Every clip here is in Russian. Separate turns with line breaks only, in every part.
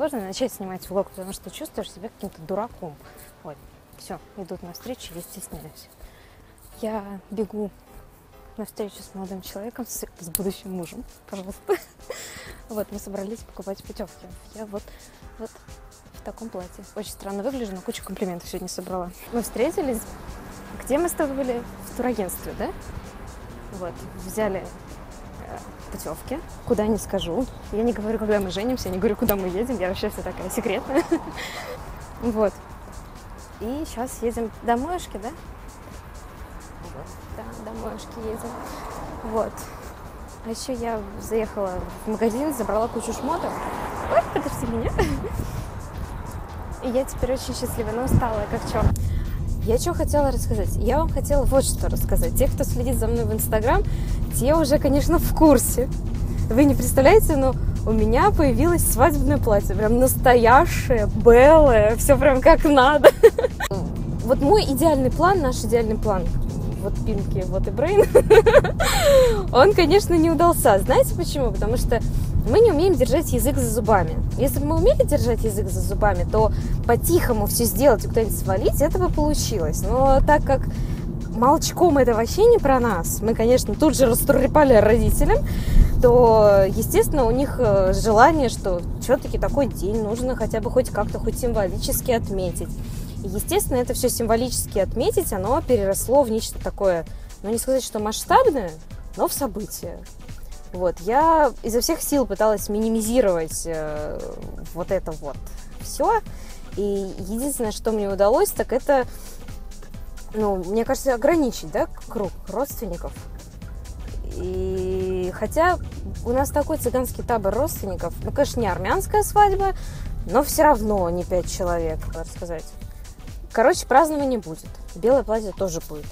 Сложное начать снимать влог, потому что чувствуешь себя каким-то дураком. Вот, все, идут на встречу, я стесняюсь. Я бегу на встречу с молодым человеком, с, с будущим мужем, пожалуйста. Вот, мы собрались покупать путевки. Я вот, вот в таком платье. Очень странно выгляжу, но кучу комплиментов сегодня собрала. Мы встретились. Где мы с тобой были? В турагентстве, да? Вот, взяли путевки. Куда не скажу. Я не говорю, когда мы женимся, я не говорю, куда мы едем. Я вообще вся такая секретная. Вот. И сейчас едем домоешки, да? Да, домоешки едем. Вот. А еще я заехала в магазин, забрала кучу шмоток. Ой, подожди меня. И я теперь очень счастливая, но усталая, как черт. Я что хотела рассказать? Я вам хотела вот что рассказать. Те, кто следит за мной в Инстаграм, те уже, конечно, в курсе. Вы не представляете, но у меня появилось свадебное платье. Прям настоящее, белое, все прям как надо. Вот мой идеальный план, наш идеальный план, вот Пинки, вот и Брейн, он, конечно, не удался. Знаете почему? Потому что мы не умеем держать язык за зубами. Если бы мы умели держать язык за зубами, то по-тихому все сделать и куда-нибудь свалить, это бы получилось. Но так как молчком это вообще не про нас, мы, конечно, тут же растрепали родителям, то, естественно, у них э, желание, что все-таки такой день нужно хотя бы хоть как-то, хоть символически отметить. И, естественно, это все символически отметить, оно переросло в нечто такое, ну, не сказать, что масштабное, но в событие. Вот, я изо всех сил пыталась минимизировать э, вот это вот все. И единственное, что мне удалось, так это, ну, мне кажется, ограничить, да, круг родственников. И хотя у нас такой цыганский табор родственников, ну, конечно, не армянская свадьба, но все равно не пять человек, так сказать. Короче, празднования будет. Белое платье тоже будет.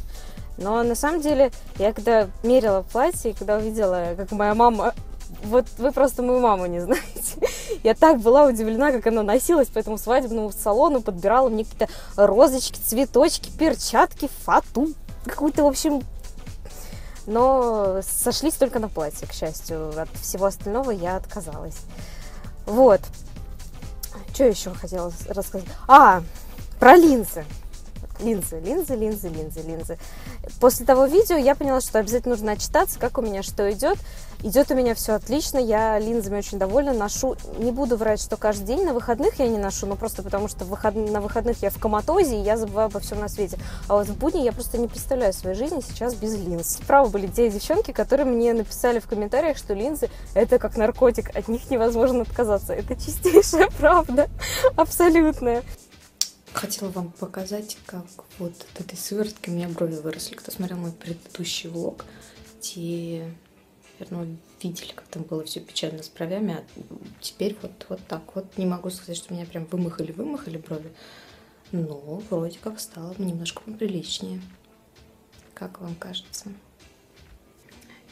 Но на самом деле, я когда мерила платье, когда увидела, как моя мама вот вы просто мою маму не знаете. Я так была удивлена, как она носилась по этому свадебному салону, подбирала мне какие-то розочки, цветочки, перчатки, фату. Какую-то, в общем... Но сошлись только на платье, к счастью. От всего остального я отказалась. Вот. Что еще хотела рассказать? А, про линзы. Линзы, линзы, линзы, линзы, линзы. После того видео я поняла, что обязательно нужно отчитаться, как у меня что идет. Идет у меня все отлично, я линзами очень довольна, ношу, не буду врать, что каждый день на выходных я не ношу, но просто потому что выход... на выходных я в коматозе, и я забываю обо всем на свете. А вот в будни я просто не представляю своей жизни сейчас без линз. Справа были те девчонки, которые мне написали в комментариях, что линзы это как наркотик, от них невозможно отказаться. Это чистейшая правда, абсолютная. Хотела вам показать, как вот от этой сыворотки у меня брови выросли. Кто смотрел мой предыдущий влог, те, наверное, видели, как там было все печально с бровями. А теперь вот, вот так вот. Не могу сказать, что меня прям вымахали-вымахали брови. Но вроде как стало немножко поприличнее. Как вам кажется?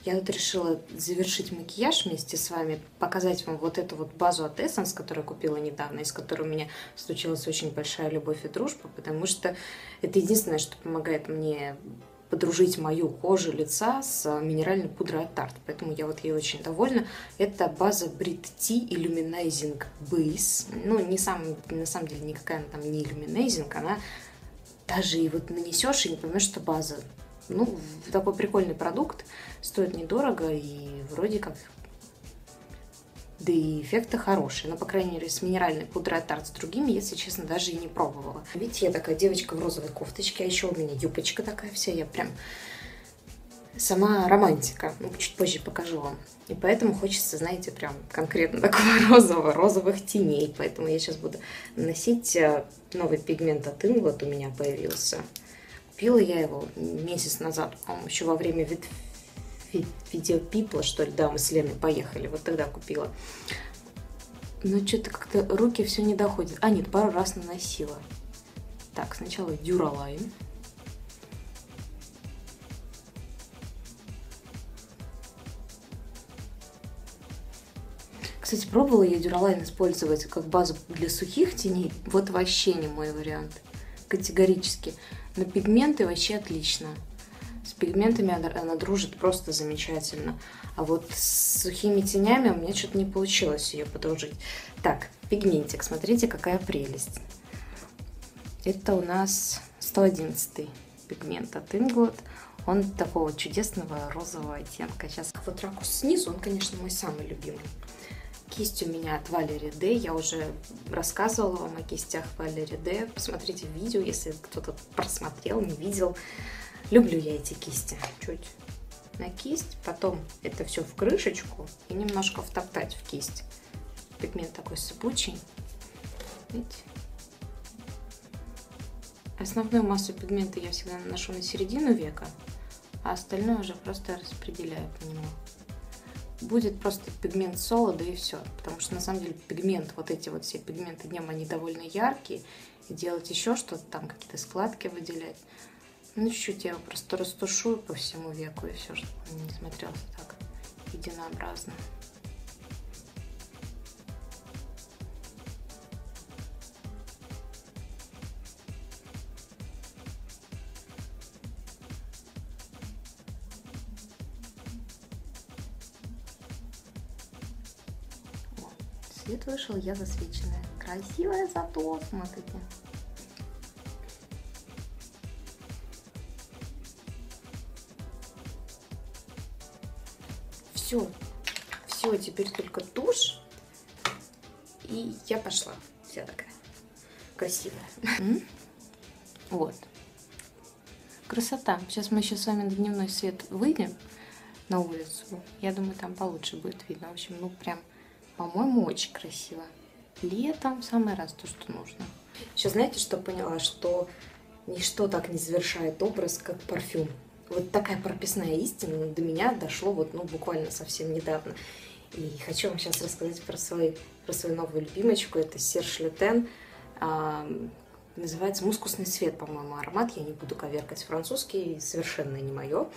Я тут решила завершить макияж вместе с вами, показать вам вот эту вот базу от Essence, которую я купила недавно, из которой у меня случилась очень большая любовь и дружба, потому что это единственное, что помогает мне подружить мою кожу лица с минеральной пудрой от Tarte, поэтому я вот ей очень довольна. Это база Brit T Illuminizing Base. Ну, не сам, на самом деле никакая она там не Illuminizing, она даже и вот нанесешь и не поймешь, что база ну, такой прикольный продукт, стоит недорого и вроде как да и эффекты хорошие. Но, по крайней мере, с минеральной пудрой от Tarte с другими, если честно, даже и не пробовала. Видите, я такая девочка в розовой кофточке, а еще у меня юбочка такая вся, я прям сама романтика. Ну, чуть позже покажу вам. И поэтому хочется, знаете, прям конкретно такого розового, розовых теней. Поэтому я сейчас буду наносить э, новый пигмент от Inglot у меня появился. Купила я его месяц назад, по-моему, еще во время вид видео Пипла, что ли, да, мы с Леной поехали, вот тогда купила. Но что-то как-то руки все не доходят. А, нет, пару раз наносила. Так, сначала Дюралайн. Кстати, пробовала я Дюралайн использовать как базу для сухих теней. Вот вообще не мой вариант. Категорически. Но пигменты вообще отлично. пигментами она, она дружит просто замечательно. А вот с сухими тенями у меня что-то не получилось ее подружить. Так, пигментик, смотрите, какая прелесть. Это у нас 111 пигмент от Inglot. Он такого чудесного розового оттенка. Сейчас вот ракурс снизу, он, конечно, мой самый любимый. Кисть у меня от Валери Д. Я уже рассказывала вам о кистях Валери Д. Посмотрите видео, если кто-то просмотрел, не видел. Люблю я эти кисти. Чуть на кисть, потом это все в крышечку и немножко втоптать в кисть. Пигмент такой сыпучий. Видите? Основную массу пигмента я всегда наношу на середину века, а остальное уже просто распределяю по нему. Будет просто пигмент солода и все, потому что на самом деле пигмент, вот эти вот все пигменты днем, они довольно яркие, и делать еще что-то, там какие-то складки выделять, ну, чуть-чуть я его просто растушую по всему веку, и все, чтобы он не смотрелся так единообразно. Свет вышел, я засвеченная. Красивая зато, смотрите. все, все, теперь только тушь. И я пошла. Вся такая красивая. Вот. Красота. Сейчас мы еще с вами на дневной свет выйдем на улицу. Я думаю, там получше будет видно. В общем, ну прям, по-моему, очень красиво. Летом самый раз то, что нужно. Еще знаете, что поняла? Что ничто так не завершает образ, как парфюм вот такая прописная истина до меня дошло вот, ну, буквально совсем недавно. И хочу вам сейчас рассказать про, свой, про свою новую любимочку. Это Серж Лютен. А, называется «Мускусный свет», по-моему, аромат. Я не буду коверкать французский, совершенно не мое.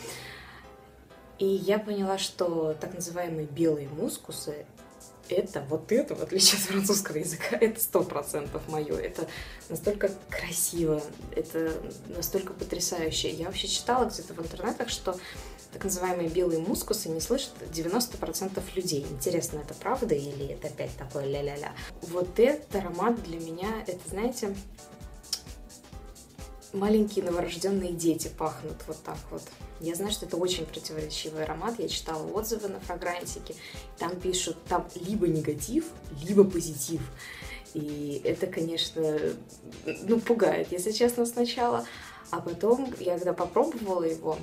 И я поняла, что так называемые белые мускусы это, вот это, в отличие от французского языка, это сто процентов мое. Это настолько красиво, это настолько потрясающе. Я вообще читала где-то в интернетах, что так называемые белые мускусы не слышат 90% людей. Интересно, это правда или это опять такое ля-ля-ля? Вот этот аромат для меня, это, знаете, маленькие новорожденные дети пахнут вот так вот. Я знаю, что это очень противоречивый аромат. Я читала отзывы на фрагрантике. Там пишут, там либо негатив, либо позитив. И это, конечно, ну, пугает, если честно, сначала. А потом, я когда попробовала его,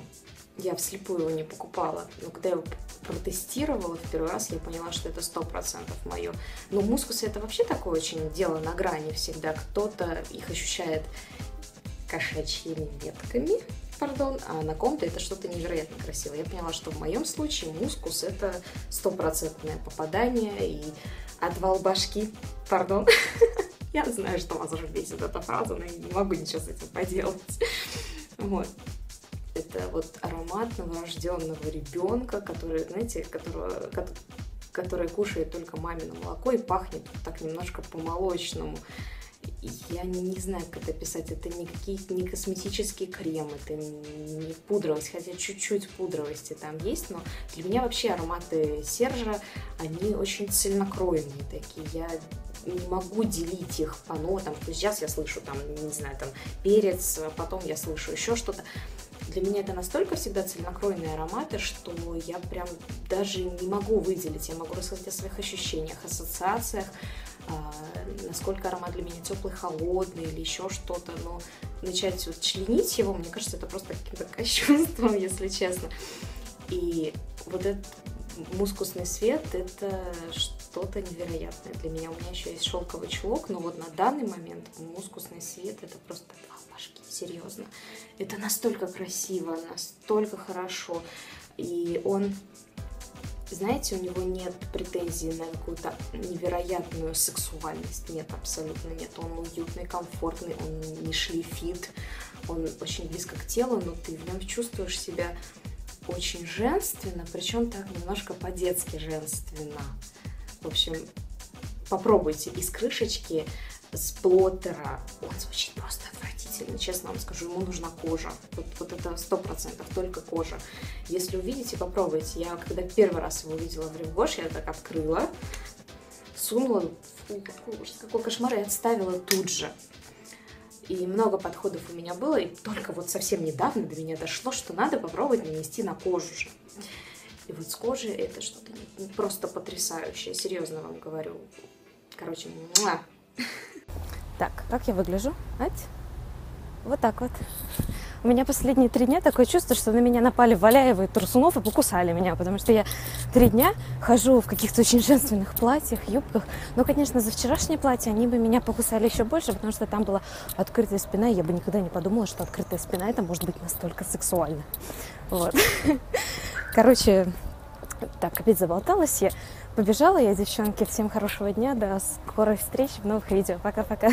я вслепую его не покупала, но когда я его протестировала в первый раз, я поняла, что это сто процентов мое. Но мускусы это вообще такое очень дело на грани всегда. Кто-то их ощущает кошачьими ветками, пардон, а на ком-то это что-то невероятно красивое. Я поняла, что в моем случае мускус это стопроцентное попадание и отвал башки, пардон. Я знаю, что вас уже бесит эта фраза, но я не могу ничего с этим поделать. Вот. Это вот аромат новорожденного ребенка, который, знаете, которого, который кушает только мамино молоко и пахнет так немножко по-молочному я не, знаю, как это писать. Это не какие-то не косметические кремы, это не пудровость, хотя чуть-чуть пудровости там есть, но для меня вообще ароматы Сержа, они очень цельнокроенные такие. Я не могу делить их по нотам. То есть сейчас я слышу там, не знаю, там перец, а потом я слышу еще что-то. Для меня это настолько всегда цельнокроенные ароматы, что я прям даже не могу выделить. Я могу рассказать о своих ощущениях, ассоциациях, насколько аромат для меня теплый, холодный или еще что-то, но начать вот членить его, мне кажется, это просто каким-то кощунством, если честно. И вот этот мускусный свет — это что-то невероятное для меня. У меня еще есть шелковый чулок, но вот на данный момент мускусный свет — это просто два башки, серьезно. Это настолько красиво, настолько хорошо. И он знаете, у него нет претензий на какую-то невероятную сексуальность. Нет, абсолютно нет. Он уютный, комфортный, он не шлифит, он очень близко к телу, но ты в нем чувствуешь себя очень женственно, причем так немножко по-детски женственно. В общем, попробуйте из крышечки с плоттера. Он звучит просто отвратительно честно вам скажу, ему нужна кожа. Вот, вот это сто процентов, только кожа. Если увидите, попробуйте. Я когда первый раз его увидела в Ривгош, я так открыла, сунула, какой, какой кошмар, и отставила тут же. И много подходов у меня было, и только вот совсем недавно до меня дошло, что надо попробовать нанести на кожу же. И вот с кожей это что-то просто потрясающее, серьезно вам говорю. Короче, муа. Так, как я выгляжу? Ать? Вот так вот. У меня последние три дня такое чувство, что на меня напали Валяевы и Турсунов и покусали меня, потому что я три дня хожу в каких-то очень женственных платьях, юбках. Но, конечно, за вчерашнее платье они бы меня покусали еще больше, потому что там была открытая спина, и я бы никогда не подумала, что открытая спина это может быть настолько сексуально. Вот. Короче, так, опять заболталась я. Побежала я, девчонки. Всем хорошего дня. До скорой встречи в новых видео. Пока-пока.